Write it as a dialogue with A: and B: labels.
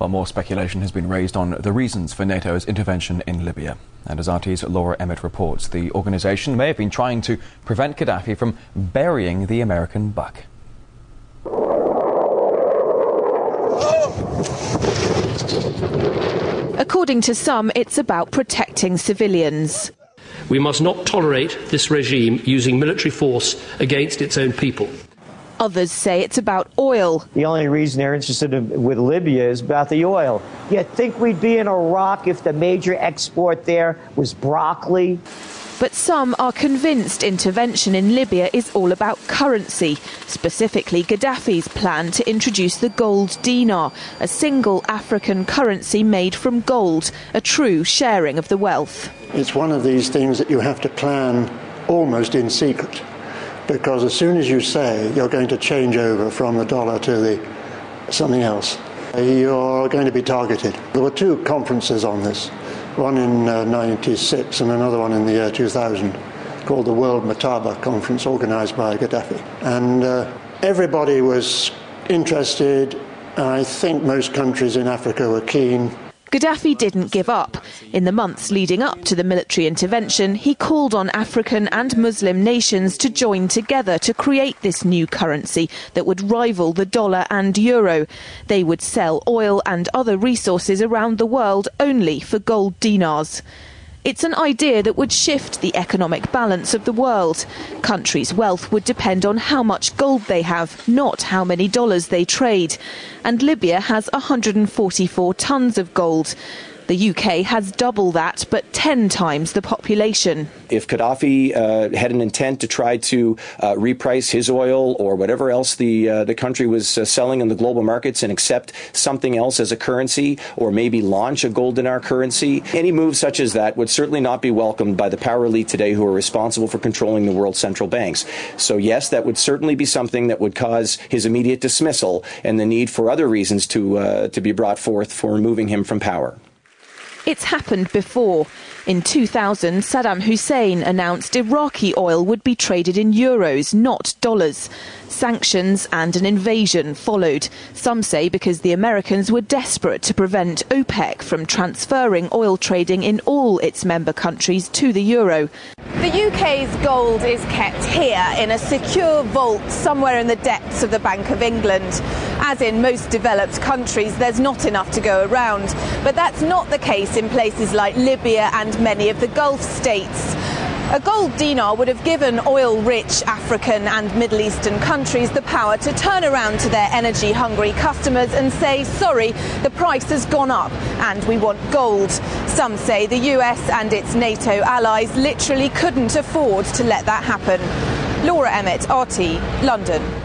A: While more speculation has been raised on the reasons for NATO's intervention in Libya. And as RT's Laura Emmett reports, the organisation may have been trying to prevent Gaddafi from burying the American buck.
B: According to some, it's about protecting civilians.
C: We must not tolerate this regime using military force against its own people.
B: Others say it's about oil.
D: The only reason they're interested in, with Libya is about the oil. You'd think we'd be in Iraq if the major export there was broccoli.
B: But some are convinced intervention in Libya is all about currency, specifically Gaddafi's plan to introduce the gold dinar, a single African currency made from gold, a true sharing of the wealth.
E: It's one of these things that you have to plan almost in secret because as soon as you say you're going to change over from the dollar to the something else, you're going to be targeted. There were two conferences on this, one in uh, 96 and another one in the year 2000 called the World Mathaba Conference organized by Gaddafi. And uh, everybody was interested. I think most countries in Africa were keen
B: Gaddafi didn't give up. In the months leading up to the military intervention, he called on African and Muslim nations to join together to create this new currency that would rival the dollar and euro. They would sell oil and other resources around the world only for gold dinars. It's an idea that would shift the economic balance of the world. Countries' wealth would depend on how much gold they have, not how many dollars they trade. And Libya has 144 tons of gold. The UK has double that, but 10 times the population.
F: If Gaddafi uh, had an intent to try to uh, reprice his oil or whatever else the uh, the country was uh, selling in the global markets and accept something else as a currency, or maybe launch a gold dinar currency, any move such as that would certainly not be welcomed by the power elite today who are responsible for controlling the world's central banks. So yes, that would certainly be something that would cause his immediate dismissal and the need for other reasons to uh, to be brought forth for removing him from power.
B: It's happened before. In 2000, Saddam Hussein announced Iraqi oil would be traded in euros, not dollars. Sanctions and an invasion followed. Some say because the Americans were desperate to prevent OPEC from transferring oil trading in all its member countries to the euro.
G: The UK's gold is kept here in a secure vault somewhere in the depths of the Bank of England. As in most developed countries, there's not enough to go around. But that's not the case in places like Libya and many of the Gulf states. A gold dinar would have given oil rich African and Middle Eastern countries the power to turn around to their energy hungry customers and say, sorry, the price has gone up and we want gold. Some say the US and its NATO allies literally couldn't afford to let that happen. Laura Emmett, RT, London.